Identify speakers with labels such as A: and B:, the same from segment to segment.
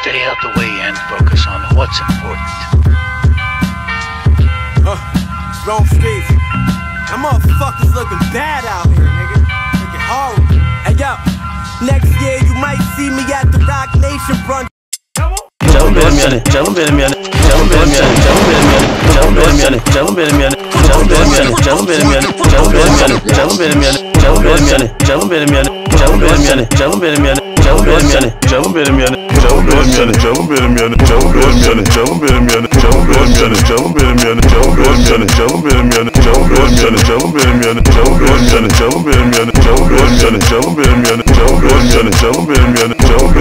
A: Stay out the way and focus on what's important.
B: Huh, wrong streets. That motherfucker's looking bad out here, nigga. Looking horrible. Hey, yo, next year you might see me at the Roc Nation brunch.
C: Canım benim yani, canım benim yani, canım benim yani, canım benim yani, canım benim yani, canım benim yani, canım benim yani, canım benim yani, canım benim yani, canım benim yani, canım benim yani, canım benim yani, canım benim. Canım benim yani. Canım benim yani. Canım benim yani. Canım benim yani. Canım benim yani. Canım benim yani. Canım benim yani. Canım benim yani. Canım benim yani. Canım benim yani. Canım benim yani. Canım benim yani. Canım benim yani. Canım benim yani. Canım benim yani. Canım benim yani. Canım benim yani. Canım benim yani. Canım benim yani. Canım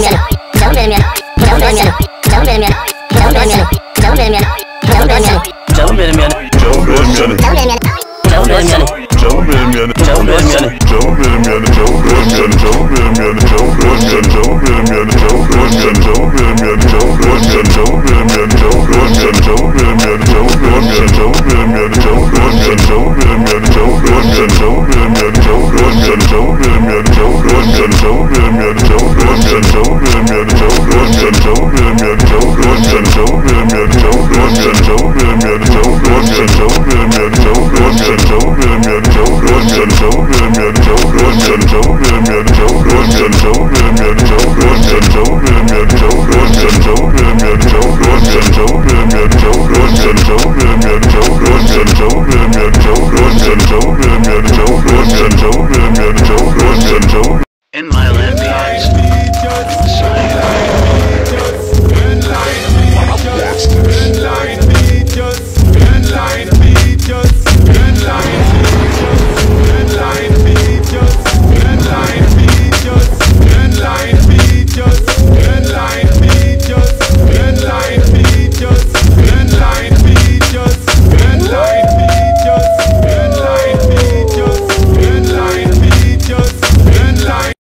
C: benim yanım. Canım benim yanım. Canım benim yanım. Canım benim yanım. Canım benim yanım. Canım benim yanım. Canım benim yanım. Canım benim yanım. Canım benim yanım. Canım benim yanım. Canım benim yanım. Canım benim yanım. Canım benim yanım. Canım benim yanım. Canım benim yanım. Canım benim yanım. Canım benim yanım.
D: Canım benim yanım. Canım benim yanım. Don't